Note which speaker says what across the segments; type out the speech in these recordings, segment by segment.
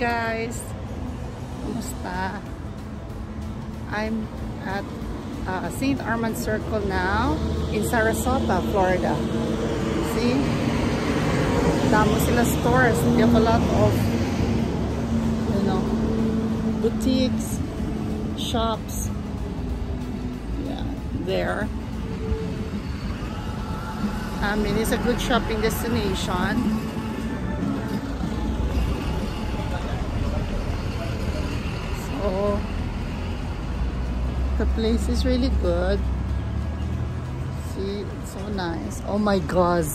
Speaker 1: Guys! Kumusta? I'm at uh, St. Armand Circle now in Sarasota, Florida. See? Damo sila stores. They have a lot of you know boutiques, shops. Yeah, there. I mean, it's a good shopping destination. So, the place is really good. See, it's so nice. Oh my god,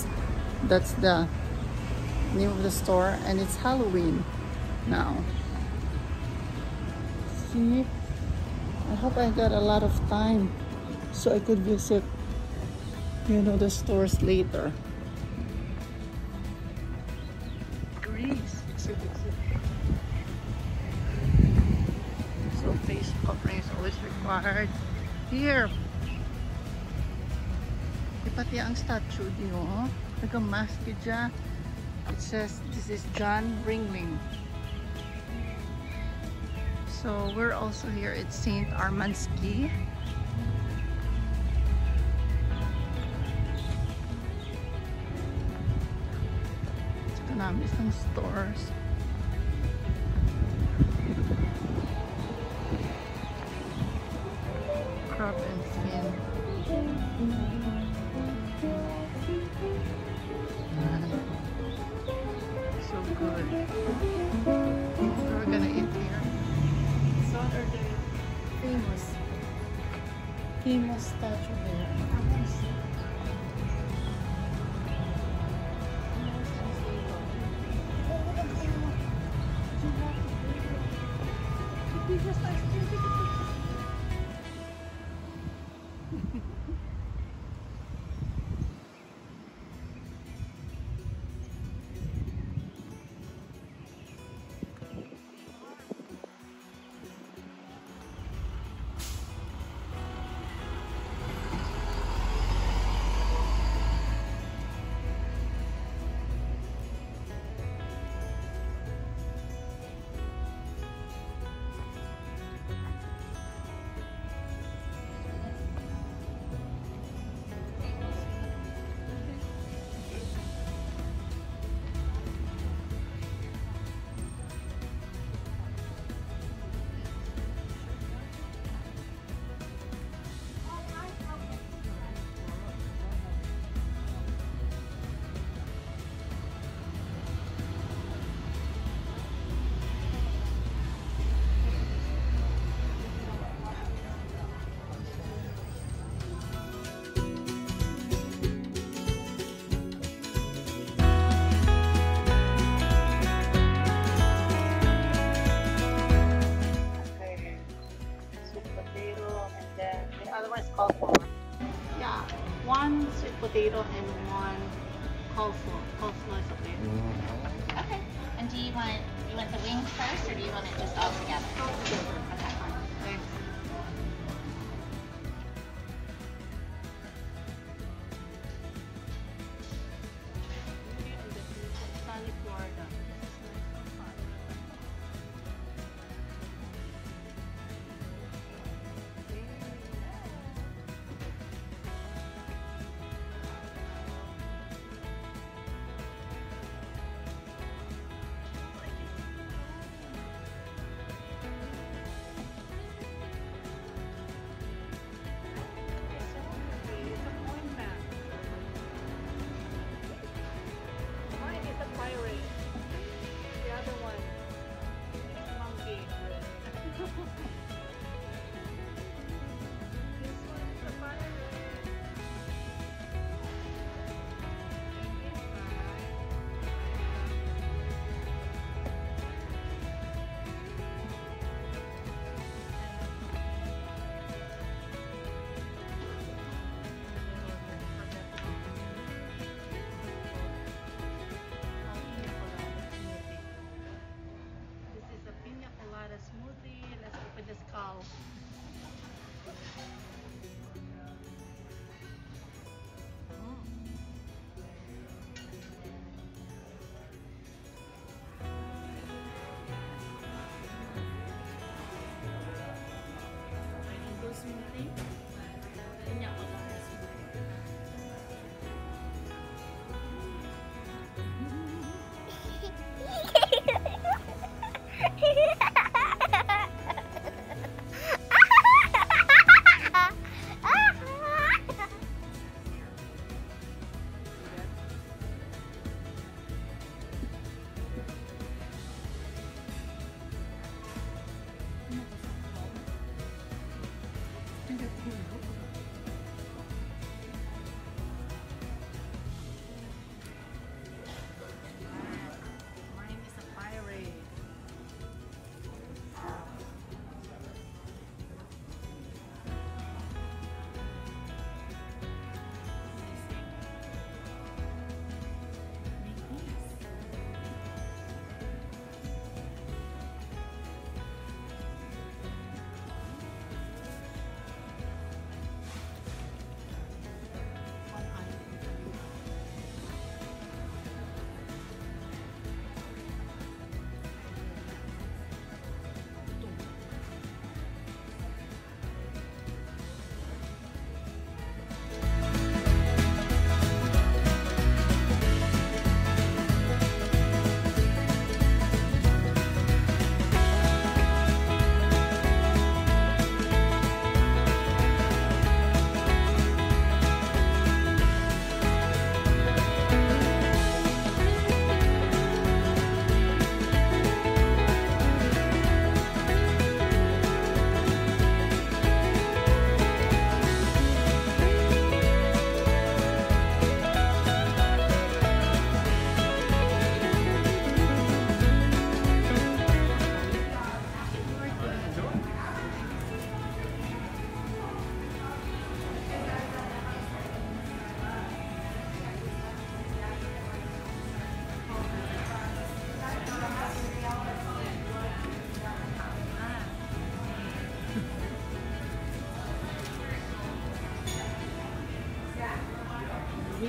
Speaker 1: that's the name of the store and it's Halloween now. See, I hope I got a lot of time so I could visit, you know, the stores later. Here. Di pati ang statue niyo. Oh. Nagamask dyan. It says this is John Ringling. So we're also here at St. Armansky. Ito namin isang stores.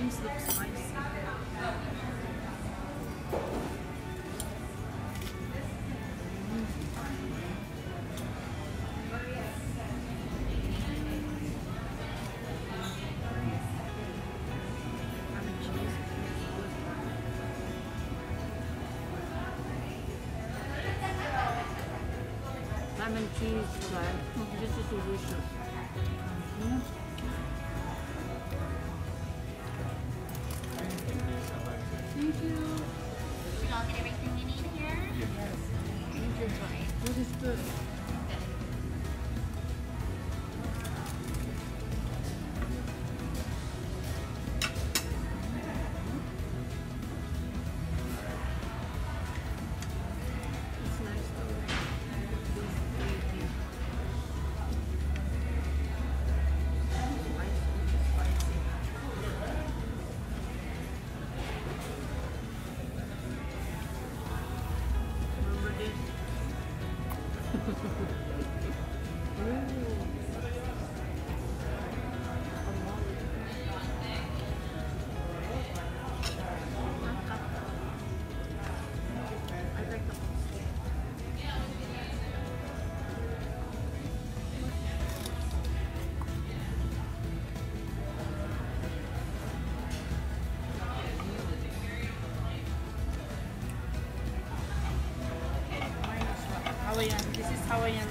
Speaker 1: James looks Hawaiian. This is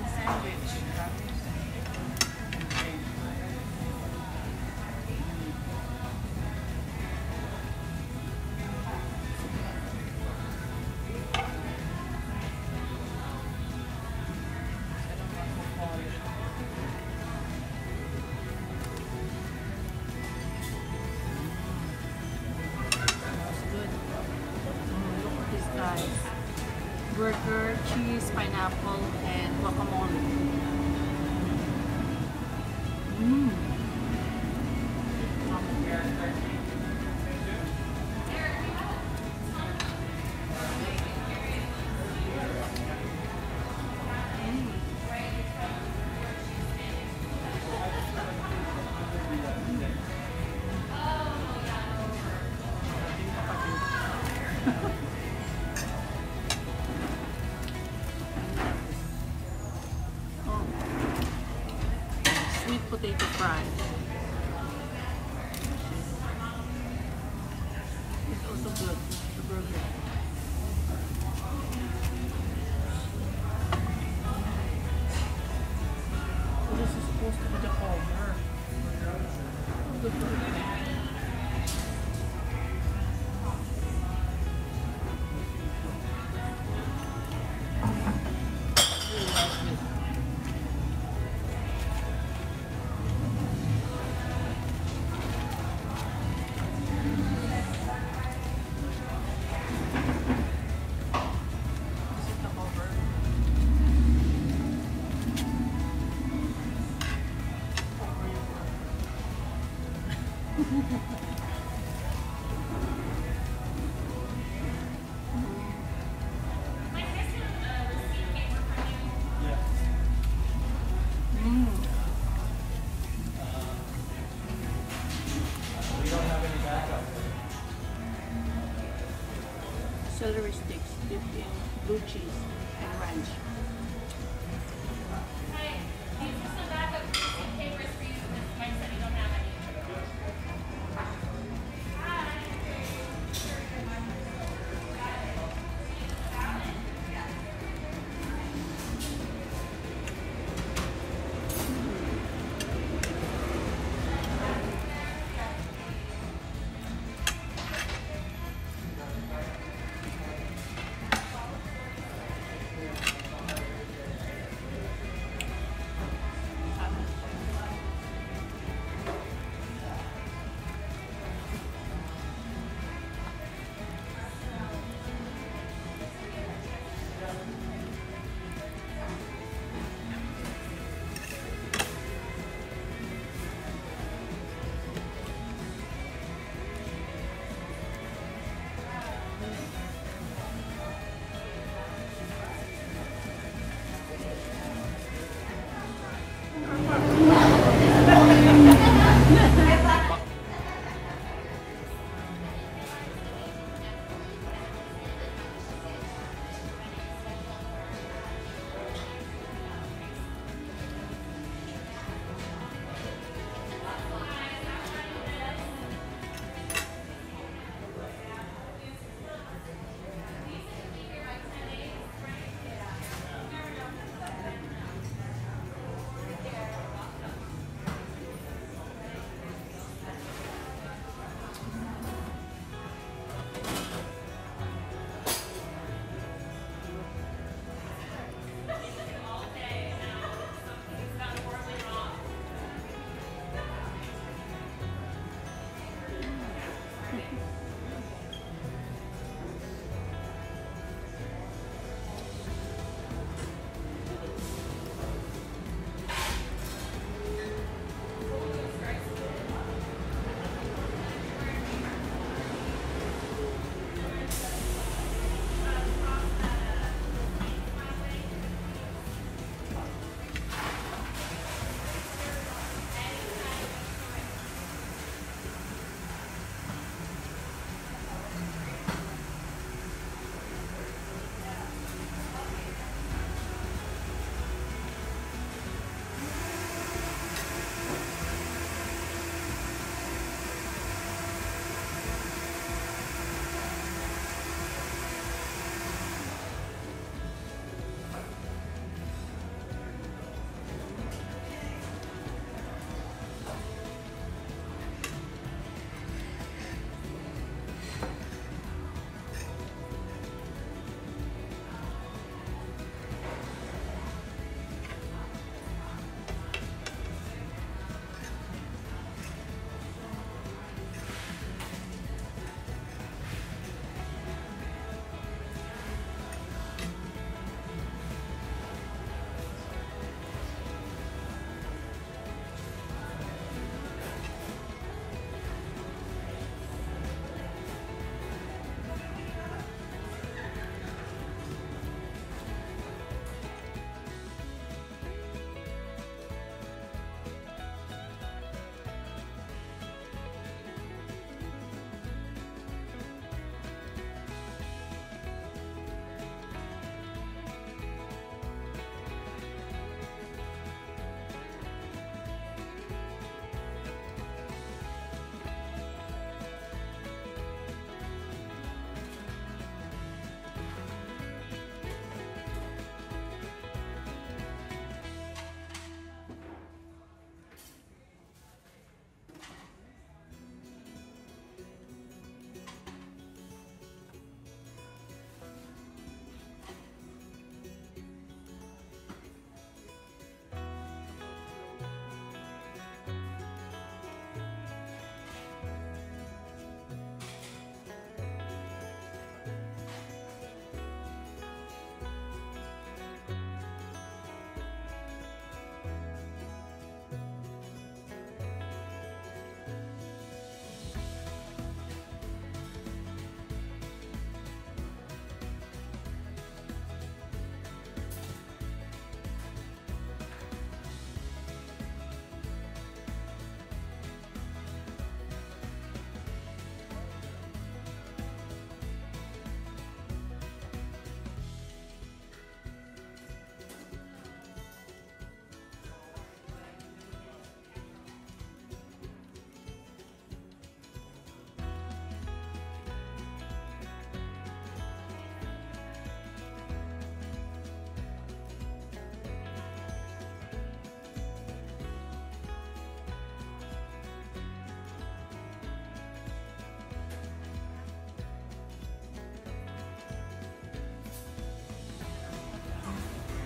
Speaker 1: Mm. Mm-hmm.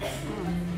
Speaker 1: 嗯。